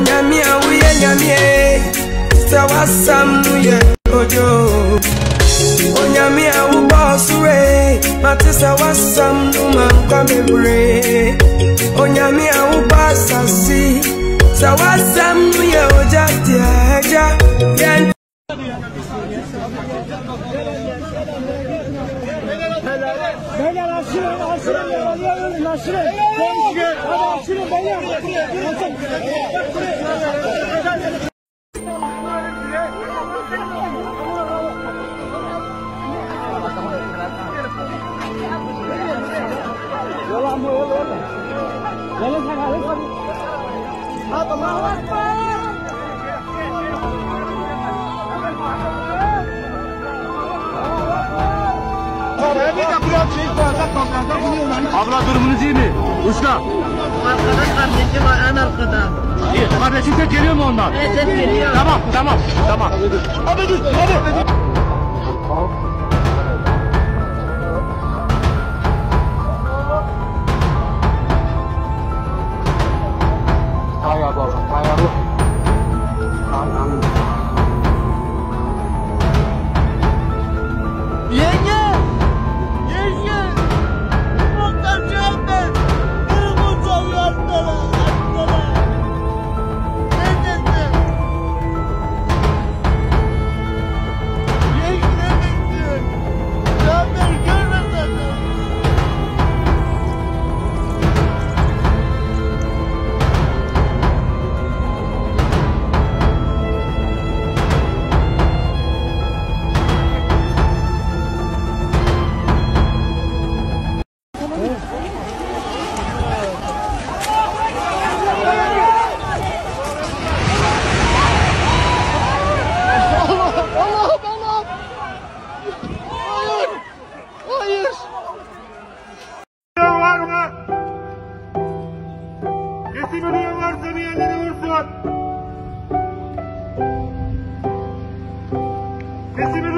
onyamia wuye nyamie. Sɛwasamuye ojo. Onyamia wubɔ sure. Mate sɛwasam no mankwa bebree onyamia wubɔ asasi sɛwasam no yɛ ogya deɛ agya Beyler aşırın, aşırın, aşırın, aşırın. Hadi aşırın beyler. Yola mı yola yola. Yola sana yola. Allahu Ekber. Abla durumunuz iyi mi? Usta. Arkadaş kardeşim var en arkada. İyi. Kardeşim ses geliyor mu ondan? Evet ses geliyor. Tamam tamam tamam. Hadi dur hadi. Yenge! Ödeyen varsa bir yerlere vursun. Mı?